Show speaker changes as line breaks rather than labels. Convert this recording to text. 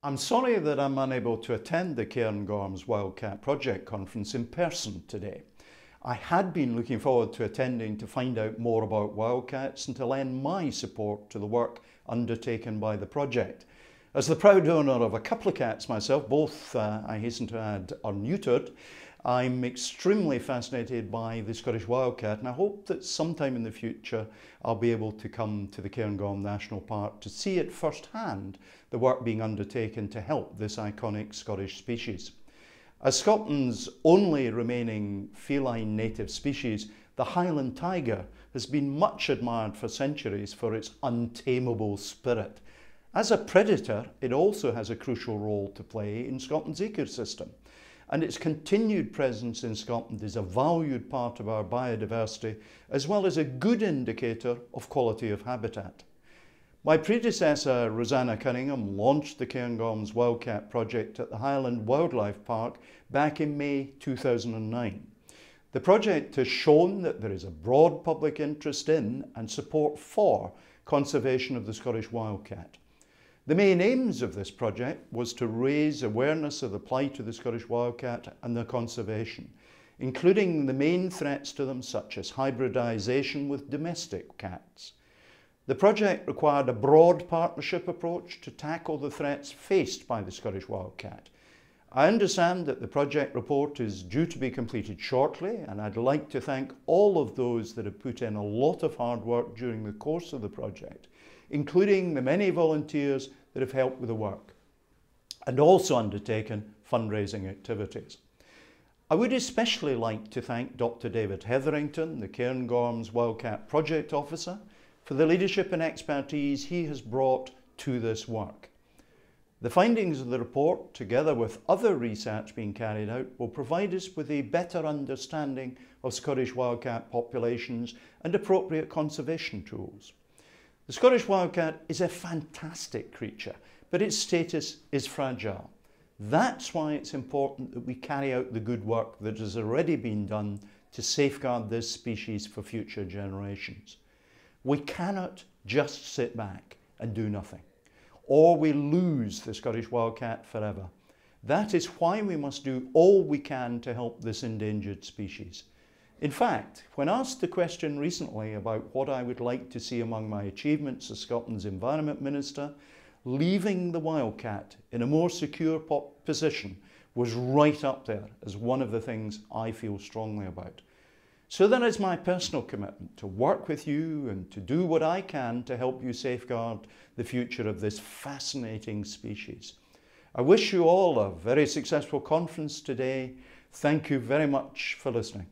I'm sorry that I'm unable to attend the Cairngorms Wildcat Project Conference in person today. I had been looking forward to attending to find out more about wildcats and to lend my support to the work undertaken by the project. As the proud owner of a couple of cats myself, both, uh, I hasten to add, are neutered, I'm extremely fascinated by the Scottish wildcat and I hope that sometime in the future I'll be able to come to the Cairngorm National Park to see it firsthand, the work being undertaken to help this iconic Scottish species. As Scotland's only remaining feline native species, the Highland tiger has been much admired for centuries for its untamable spirit. As a predator, it also has a crucial role to play in Scotland's ecosystem and its continued presence in Scotland is a valued part of our biodiversity as well as a good indicator of quality of habitat. My predecessor, Roseanna Cunningham, launched the Cairngorms Wildcat project at the Highland Wildlife Park back in May 2009. The project has shown that there is a broad public interest in and support for conservation of the Scottish wildcat. The main aims of this project was to raise awareness of the plight of the Scottish wildcat and their conservation, including the main threats to them such as hybridisation with domestic cats. The project required a broad partnership approach to tackle the threats faced by the Scottish wildcat. I understand that the project report is due to be completed shortly and I'd like to thank all of those that have put in a lot of hard work during the course of the project, including the many volunteers that have helped with the work and also undertaken fundraising activities. I would especially like to thank Dr David Hetherington, the Cairngorms Wildcat Project Officer, for the leadership and expertise he has brought to this work. The findings of the report, together with other research being carried out, will provide us with a better understanding of Scottish wildcat populations and appropriate conservation tools. The Scottish wildcat is a fantastic creature, but its status is fragile. That's why it's important that we carry out the good work that has already been done to safeguard this species for future generations. We cannot just sit back and do nothing, or we lose the Scottish wildcat forever. That is why we must do all we can to help this endangered species. In fact, when asked the question recently about what I would like to see among my achievements as Scotland's Environment Minister, leaving the wildcat in a more secure position was right up there as one of the things I feel strongly about. So that is my personal commitment to work with you and to do what I can to help you safeguard the future of this fascinating species. I wish you all a very successful conference today. Thank you very much for listening.